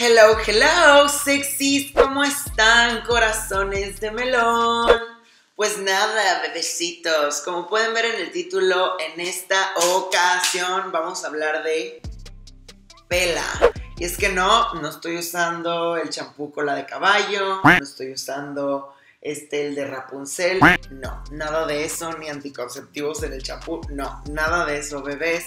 Hello, hello, sexys, ¿cómo están, corazones de melón? Pues nada, bebecitos, como pueden ver en el título, en esta ocasión vamos a hablar de pela. Y es que no, no estoy usando el champú cola de caballo, no estoy usando este, el de Rapunzel, no, nada de eso, ni anticonceptivos en el champú, no, nada de eso, bebés.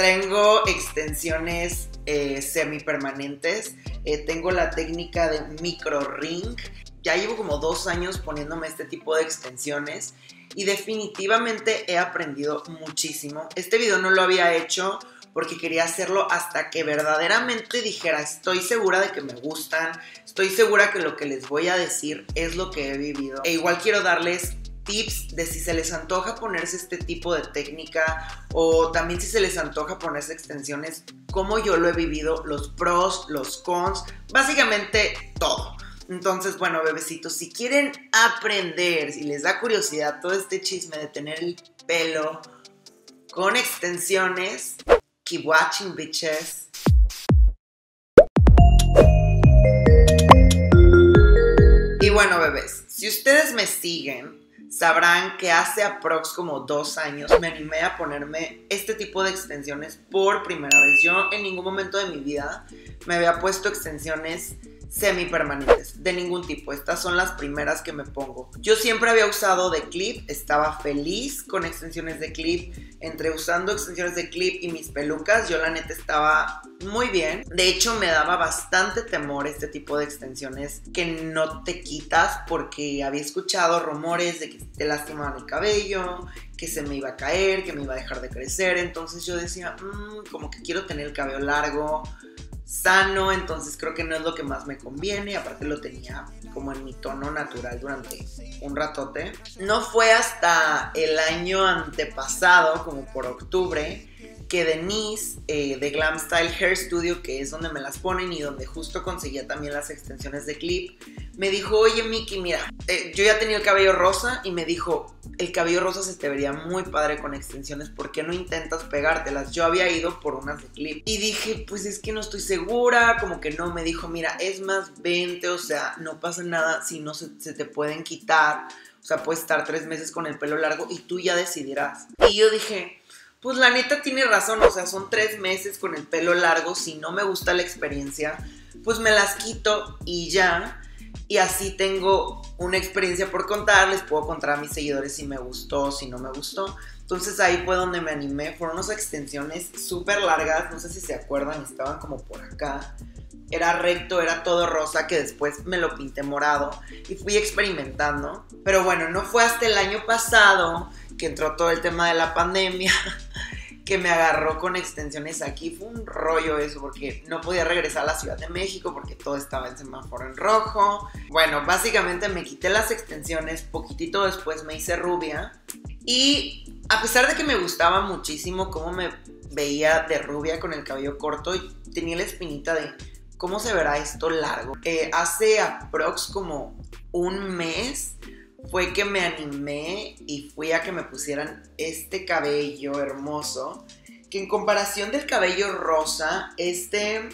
Tengo extensiones eh, semipermanentes. Eh, tengo la técnica de micro ring. Ya llevo como dos años poniéndome este tipo de extensiones y definitivamente he aprendido muchísimo. Este video no lo había hecho porque quería hacerlo hasta que verdaderamente dijera, estoy segura de que me gustan, estoy segura que lo que les voy a decir es lo que he vivido. E igual quiero darles tips de si se les antoja ponerse este tipo de técnica o también si se les antoja ponerse extensiones, como yo lo he vivido, los pros, los cons, básicamente todo. Entonces, bueno, bebecitos, si quieren aprender, si les da curiosidad todo este chisme de tener el pelo con extensiones, keep watching, bitches. Y bueno, bebés, si ustedes me siguen, sabrán que hace aprox como dos años me animé a ponerme este tipo de extensiones por primera vez. Yo en ningún momento de mi vida me había puesto extensiones semipermanentes, de ningún tipo. Estas son las primeras que me pongo. Yo siempre había usado de clip, estaba feliz con extensiones de clip. Entre usando extensiones de clip y mis pelucas, yo la neta estaba muy bien. De hecho, me daba bastante temor este tipo de extensiones que no te quitas porque había escuchado rumores de que te lastimaban el cabello, que se me iba a caer, que me iba a dejar de crecer. Entonces yo decía, mm, como que quiero tener el cabello largo sano, entonces creo que no es lo que más me conviene, aparte lo tenía como en mi tono natural durante un ratote. No fue hasta el año antepasado, como por octubre, que Denise eh, de Glam Style Hair Studio, que es donde me las ponen y donde justo conseguía también las extensiones de clip, me dijo, oye Miki, mira, eh, yo ya tenía el cabello rosa y me dijo, el cabello rosa se te vería muy padre con extensiones, ¿por qué no intentas pegártelas? Yo había ido por unas de clip y dije, pues es que no estoy segura, como que no, me dijo, mira, es más 20, o sea, no pasa nada si no se, se te pueden quitar. O sea, puedes estar tres meses con el pelo largo y tú ya decidirás. Y yo dije, pues la neta tiene razón, o sea, son tres meses con el pelo largo, si no me gusta la experiencia, pues me las quito y ya. Y así tengo una experiencia por contar, les puedo contar a mis seguidores si me gustó, si no me gustó. Entonces ahí fue donde me animé, fueron unas extensiones súper largas, no sé si se acuerdan, estaban como por acá. Era recto, era todo rosa, que después me lo pinté morado y fui experimentando. Pero bueno, no fue hasta el año pasado que entró todo el tema de la pandemia, que me agarró con extensiones aquí. Fue un rollo eso, porque no podía regresar a la Ciudad de México porque todo estaba en semáforo en rojo. Bueno, básicamente me quité las extensiones, poquitito después me hice rubia. Y a pesar de que me gustaba muchísimo cómo me veía de rubia con el cabello corto, tenía la espinita de cómo se verá esto largo. Eh, hace aprox como un mes fue que me animé y fui a que me pusieran este cabello hermoso, que en comparación del cabello rosa, este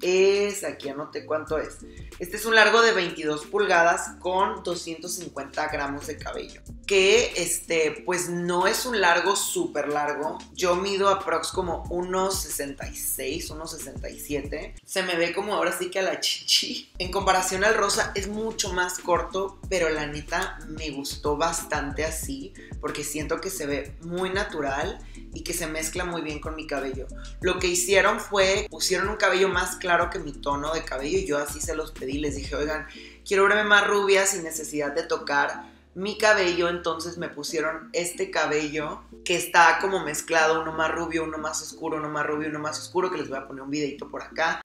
es, aquí anoté cuánto es. Este es un largo de 22 pulgadas con 250 gramos de cabello. Que este, pues no es un largo súper largo. Yo mido aprox como unos 66, unos 67. Se me ve como ahora sí que a la chichi. En comparación al rosa es mucho más corto, pero la neta me gustó bastante así porque siento que se ve muy natural y que se mezcla muy bien con mi cabello. Lo que hicieron fue pusieron un cabello más claro que mi tono de cabello y yo así se los pedí. Les dije, oigan, quiero verme más rubia sin necesidad de tocar mi cabello. Entonces me pusieron este cabello que está como mezclado, uno más rubio, uno más oscuro, uno más rubio, uno más oscuro, que les voy a poner un videito por acá.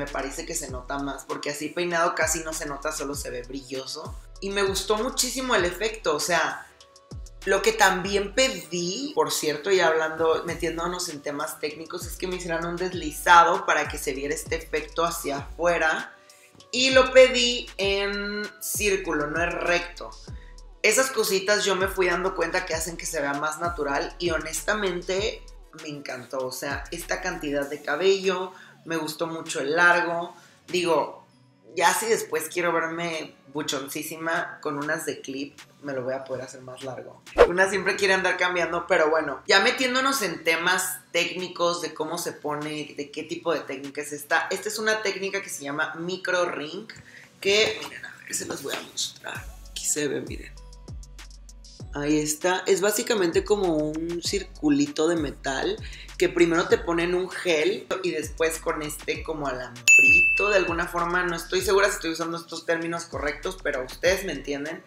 Me parece que se nota más, porque así peinado casi no se nota, solo se ve brilloso. Y me gustó muchísimo el efecto, o sea, Lo que también pedí, por cierto, y hablando, metiéndonos en temas técnicos, es que me hicieran un deslizado para que se viera este efecto hacia afuera. Y lo pedí en círculo, no es recto. Esas cositas yo me fui dando cuenta que hacen que se vea más natural y honestamente me encantó. O sea, esta cantidad de cabello, me gustó mucho el largo. Digo, ya si después quiero verme buchoncísima con unas de clip, me lo voy a poder hacer más largo. Una siempre quiere andar cambiando, pero bueno, ya metiéndonos en temas técnicos de cómo se pone, de qué tipo de técnica es esta. Esta es una técnica que se llama micro ring, que, miren, a ver, se las voy a mostrar. Aquí se ve, miren. Ahí está. Es básicamente como un circulito de metal que primero te ponen un gel y después con este como alambrito de alguna forma. No estoy segura si estoy usando estos términos correctos, pero ustedes me entienden.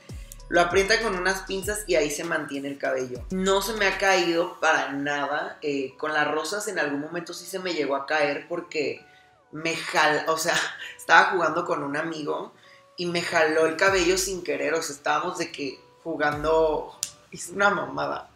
Lo aprieta con unas pinzas y ahí se mantiene el cabello. No se me ha caído para nada. Eh, con las rosas en algún momento sí se me llegó a caer porque me jal... O sea, estaba jugando con un amigo y me jaló el cabello sin querer. O sea, estábamos de que jugando, es una mamada.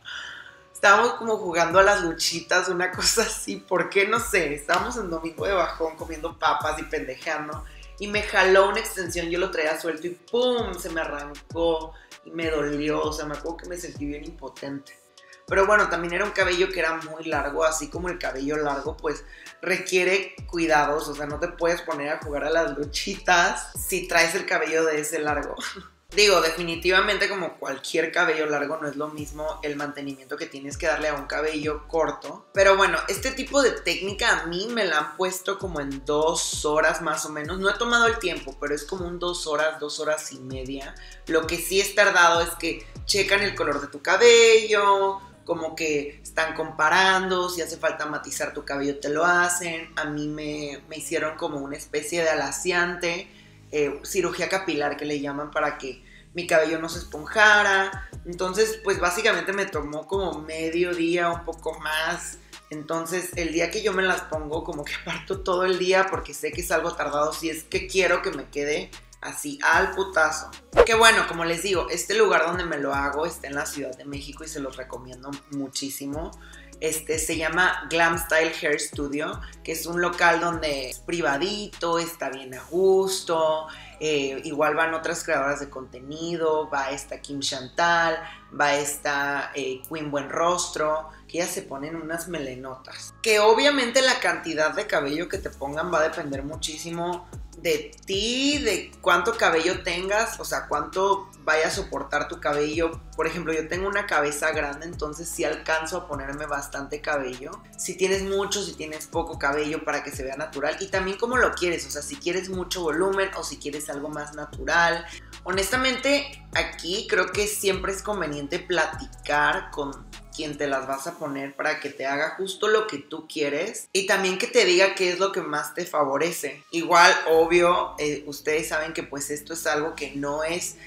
Estábamos como jugando a las luchitas, una cosa así, ¿por qué? No sé, estábamos en domingo de bajón comiendo papas y pendejeando y me jaló una extensión, yo lo traía suelto y ¡pum! se me arrancó y me dolió, o sea, me acuerdo que me sentí bien impotente. Pero bueno, también era un cabello que era muy largo, así como el cabello largo, pues requiere cuidados, o sea, no te puedes poner a jugar a las luchitas si traes el cabello de ese largo. Digo, definitivamente como cualquier cabello largo no es lo mismo el mantenimiento que tienes que darle a un cabello corto. Pero bueno, este tipo de técnica a mí me la han puesto como en dos horas más o menos. No he tomado el tiempo, pero es como un dos horas, dos horas y media. Lo que sí es tardado es que checan el color de tu cabello, como que están comparando, si hace falta matizar tu cabello te lo hacen. A mí me, me hicieron como una especie de alaciante eh, cirugía capilar que le llaman para que mi cabello no se esponjara. Entonces, pues básicamente me tomó como medio día, un poco más. Entonces, el día que yo me las pongo, como que parto todo el día porque sé que es algo tardado, si es que quiero que me quede así al putazo. Que bueno, como les digo, este lugar donde me lo hago está en la Ciudad de México y se los recomiendo muchísimo. Este se llama Glam Style Hair Studio, que es un local donde es privadito, está bien a gusto. Eh, igual van otras creadoras de contenido, va esta Kim Chantal, va esta eh, Queen Buen Rostro, que ya se ponen unas melenotas. Que obviamente la cantidad de cabello que te pongan va a depender muchísimo de ti, de cuánto cabello tengas, o sea, cuánto vaya a soportar tu cabello. Por ejemplo, yo tengo una cabeza grande, entonces sí alcanzo a ponerme bastante cabello. Si tienes mucho, si tienes poco cabello para que se vea natural y también como lo quieres, o sea, si quieres mucho volumen o si quieres algo más natural. Honestamente, aquí creo que siempre es conveniente platicar con quien te las vas a poner para que te haga justo lo que tú quieres y también que te diga qué es lo que más te favorece. Igual, obvio, eh, ustedes saben que pues esto es algo que no es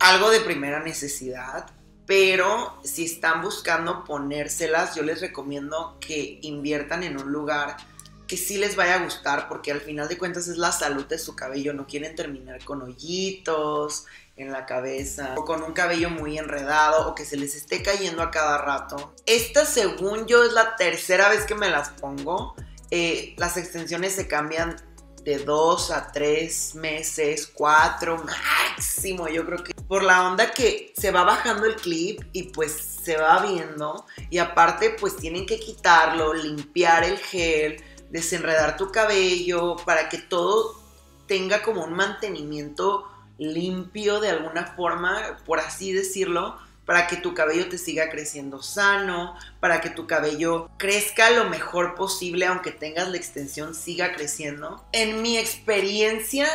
algo de primera necesidad, pero si están buscando ponérselas, yo les recomiendo que inviertan en un lugar que sí les vaya a gustar, porque al final de cuentas es la salud de su cabello, no quieren terminar con hoyitos, en la cabeza o con un cabello muy enredado o que se les esté cayendo a cada rato. Esta según yo es la tercera vez que me las pongo. Eh, las extensiones se cambian de dos a tres meses, cuatro máximo. Yo creo que por la onda que se va bajando el clip y pues se va viendo. Y aparte pues tienen que quitarlo, limpiar el gel, desenredar tu cabello para que todo tenga como un mantenimiento limpio de alguna forma, por así decirlo, para que tu cabello te siga creciendo sano, para que tu cabello crezca lo mejor posible, aunque tengas la extensión, siga creciendo. En mi experiencia,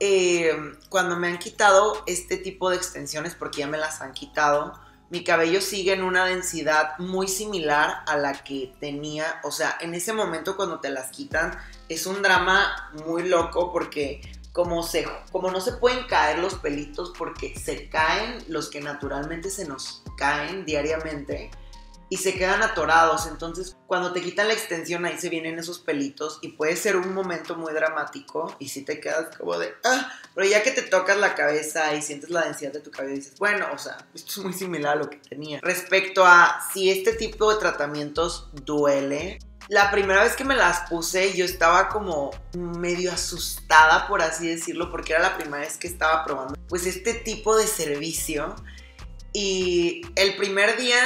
eh, cuando me han quitado este tipo de extensiones, porque ya me las han quitado, mi cabello sigue en una densidad muy similar a la que tenía, o sea, en ese momento cuando te las quitan, es un drama muy loco porque como, se, como no se pueden caer los pelitos porque se caen los que naturalmente se nos caen diariamente, y se quedan atorados. Entonces, cuando te quitan la extensión, ahí se vienen esos pelitos y puede ser un momento muy dramático y si te quedas como de, ah, pero ya que te tocas la cabeza y sientes la densidad de tu cabello, dices, bueno, o sea, esto es muy similar a lo que tenía. Respecto a si este tipo de tratamientos duele, la primera vez que me las puse yo estaba como medio asustada, por así decirlo, porque era la primera vez que estaba probando pues este tipo de servicio. Y el primer día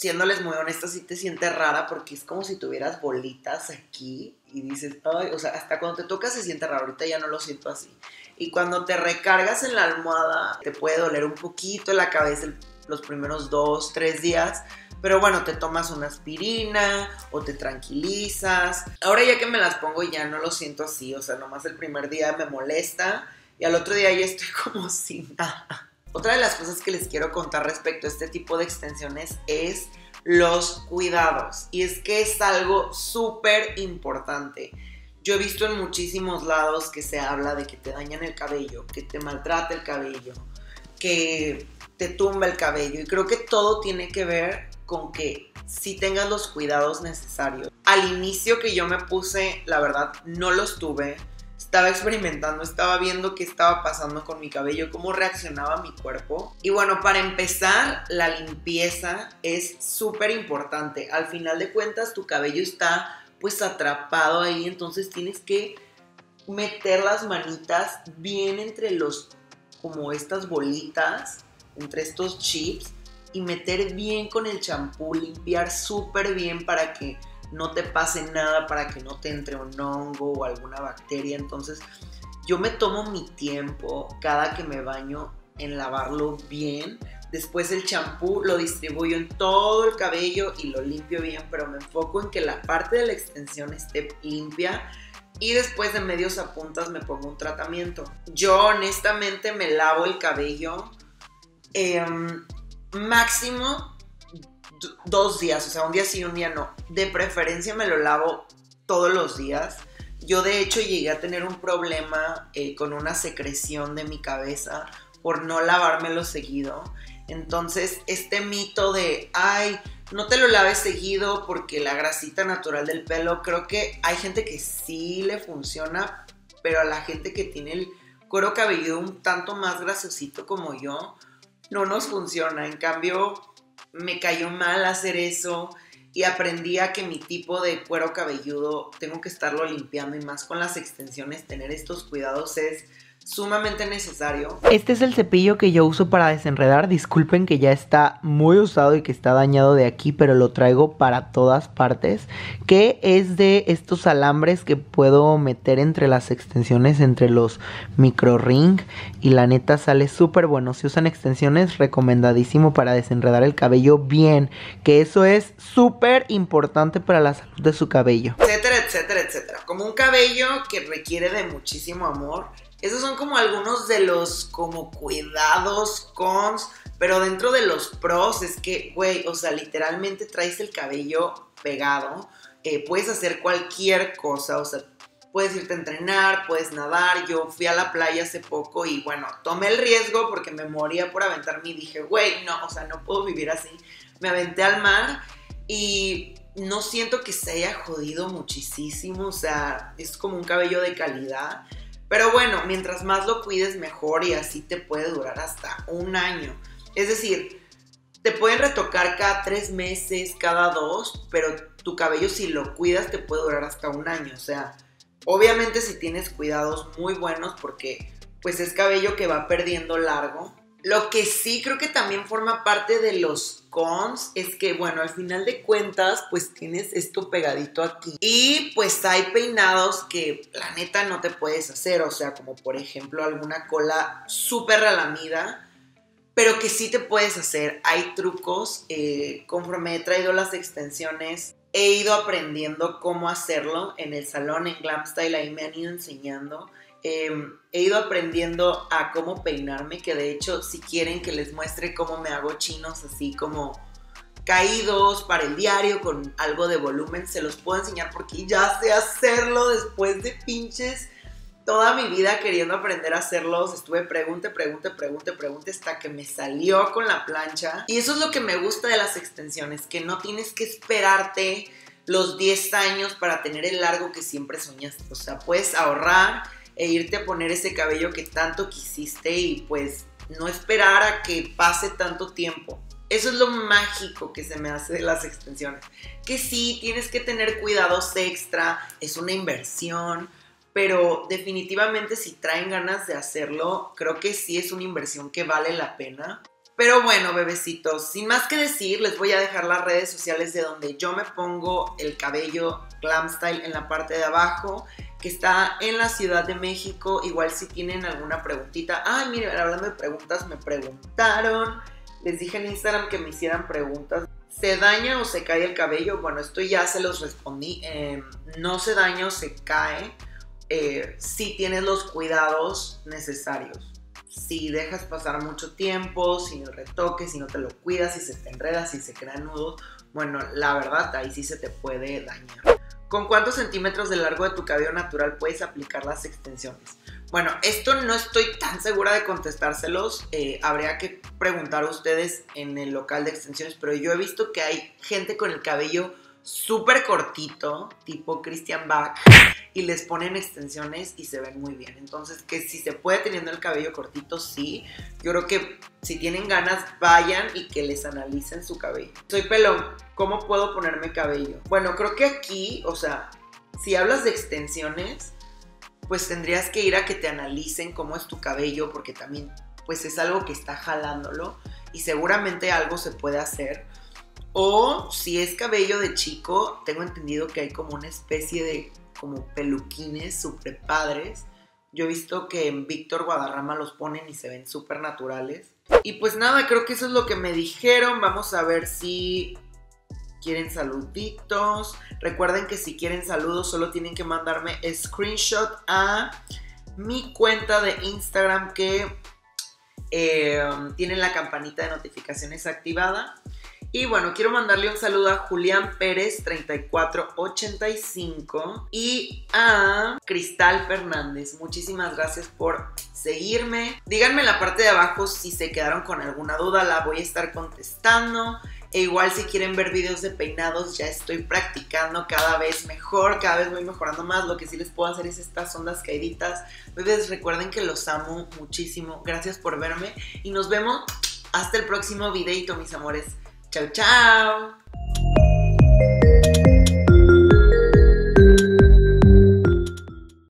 siéndoles muy honesta, sí te sientes rara porque es como si tuvieras bolitas aquí y dices, ay, o sea, hasta cuando te toca se siente raro, ahorita ya no lo siento así. Y cuando te recargas en la almohada, te puede doler un poquito la cabeza los primeros dos, tres días, pero bueno, te tomas una aspirina o te tranquilizas. Ahora ya que me las pongo ya no lo siento así, o sea, nomás el primer día me molesta y al otro día ya estoy como sin nada. Otra de las cosas que les quiero contar respecto a este tipo de extensiones es los cuidados. Y es que es algo súper importante. Yo he visto en muchísimos lados que se habla de que te dañan el cabello, que te maltrata el cabello, que te tumba el cabello. Y creo que todo tiene que ver con que si tengas los cuidados necesarios. Al inicio que yo me puse, la verdad, no los tuve estaba experimentando, estaba viendo qué estaba pasando con mi cabello, cómo reaccionaba mi cuerpo. Y bueno, para empezar, la limpieza es súper importante. Al final de cuentas, tu cabello está pues atrapado ahí, entonces tienes que meter las manitas bien entre los, como estas bolitas, entre estos chips, y meter bien con el champú, limpiar súper bien para que no te pase nada para que no te entre un hongo o alguna bacteria. Entonces, yo me tomo mi tiempo cada que me baño en lavarlo bien. Después el champú lo distribuyo en todo el cabello y lo limpio bien, pero me enfoco en que la parte de la extensión esté limpia. Y después de medios a puntas me pongo un tratamiento. Yo honestamente me lavo el cabello em, máximo dos días, o sea, un día sí, un día no. De preferencia me lo lavo todos los días. Yo de hecho llegué a tener un problema eh, con una secreción de mi cabeza por no lavármelo seguido. Entonces, este mito de, ay, no te lo laves seguido porque la grasita natural del pelo, creo que hay gente que sí le funciona, pero a la gente que tiene el cuero cabelludo un tanto más grasosito como yo, no nos funciona. En cambio, me cayó mal hacer eso y aprendí a que mi tipo de cuero cabelludo tengo que estarlo limpiando y más con las extensiones, tener estos cuidados es sumamente necesario. Este es el cepillo que yo uso para desenredar. Disculpen que ya está muy usado y que está dañado de aquí, pero lo traigo para todas partes. Que es de estos alambres que puedo meter entre las extensiones, entre los micro ring. Y la neta sale súper bueno. Si usan extensiones, recomendadísimo para desenredar el cabello bien. Que eso es súper importante para la salud de su cabello. Etcétera, etcétera, etcétera. Como un cabello que requiere de muchísimo amor esos son como algunos de los como cuidados, cons, pero dentro de los pros es que, güey, o sea, literalmente traes el cabello pegado, eh, puedes hacer cualquier cosa, o sea, puedes irte a entrenar, puedes nadar. Yo fui a la playa hace poco y bueno, tomé el riesgo porque me moría por aventarme y dije, güey, no, o sea, no puedo vivir así. Me aventé al mar y no siento que se haya jodido muchísimo, o sea, es como un cabello de calidad. Pero bueno, mientras más lo cuides mejor y así te puede durar hasta un año. Es decir, te pueden retocar cada tres meses, cada dos, pero tu cabello si lo cuidas te puede durar hasta un año. O sea, obviamente si tienes cuidados muy buenos porque pues es cabello que va perdiendo largo, lo que sí creo que también forma parte de los cons es que, bueno, al final de cuentas, pues tienes esto pegadito aquí. Y pues hay peinados que la neta no te puedes hacer, o sea, como por ejemplo alguna cola súper relamida, pero que sí te puedes hacer. Hay trucos, eh, conforme he traído las extensiones, he ido aprendiendo cómo hacerlo en el salón, en Glam Style, ahí me han ido enseñando. Em, he ido aprendiendo a cómo peinarme, que de hecho si quieren que les muestre cómo me hago chinos así como caídos para el diario con algo de volumen, se los puedo enseñar porque ya sé hacerlo después de pinches toda mi vida queriendo aprender a hacerlos. Estuve pregunte, pregunte, pregunte, pregunte hasta que me salió con la plancha. Y eso es lo que me gusta de las extensiones, que no tienes que esperarte los 10 años para tener el largo que siempre soñaste. O sea, puedes ahorrar e irte a poner ese cabello que tanto quisiste y pues no esperar a que pase tanto tiempo. Eso es lo mágico que se me hace de las extensiones. Que sí, tienes que tener cuidados extra, es una inversión, pero definitivamente si traen ganas de hacerlo, creo que sí es una inversión que vale la pena. Pero bueno, bebecitos, sin más que decir, les voy a dejar las redes sociales de donde yo me pongo el cabello Glam Style en la parte de abajo, que está en la Ciudad de México. Igual si tienen alguna preguntita. Ay, miren, hablando de preguntas, me preguntaron. Les dije en Instagram que me hicieran preguntas. ¿Se daña o se cae el cabello? Bueno, esto ya se los respondí. Em, no se daña o se cae eh, si tienes los cuidados necesarios. Si dejas pasar mucho tiempo, sin el retoque, si no te lo cuidas, si se te enreda, si se crean nudos, bueno, la verdad ahí sí se te puede dañar. ¿Con cuántos centímetros de largo de tu cabello natural puedes aplicar las extensiones? Bueno, esto no estoy tan segura de contestárselos. Eh, habría que preguntar a ustedes en el local de extensiones, pero yo he visto que hay gente con el cabello súper cortito, tipo Christian Bach, y les ponen extensiones y se ven muy bien. Entonces, que si se puede teniendo el cabello cortito, sí. Yo creo que si tienen ganas, vayan y que les analicen su cabello. Soy pelón, ¿cómo puedo ponerme cabello? Bueno, creo que aquí, o sea, si hablas de extensiones, pues tendrías que ir a que te analicen cómo es tu cabello, porque también, pues es algo que está jalándolo y seguramente algo se puede hacer o si es cabello de chico, tengo entendido que hay como una especie de como peluquines súper padres. Yo he visto que en Víctor Guadarrama los ponen y se ven súper naturales. Y pues nada, creo que eso es lo que me dijeron. Vamos a ver si quieren saluditos. Recuerden que si quieren saludos solo tienen que mandarme screenshot a mi cuenta de Instagram que eh, tiene la campanita de notificaciones activada. Y bueno, quiero mandarle un saludo a Julián Pérez 3485 y a Cristal Fernández. Muchísimas gracias por seguirme. Díganme en la parte de abajo si se quedaron con alguna duda, la voy a estar contestando. E igual si quieren ver videos de peinados, ya estoy practicando cada vez mejor, cada vez voy mejorando más. Lo que sí les puedo hacer es estas ondas caíditas. Bebés, recuerden que los amo muchísimo. Gracias por verme y nos vemos hasta el próximo videito, mis amores. Chao, chao.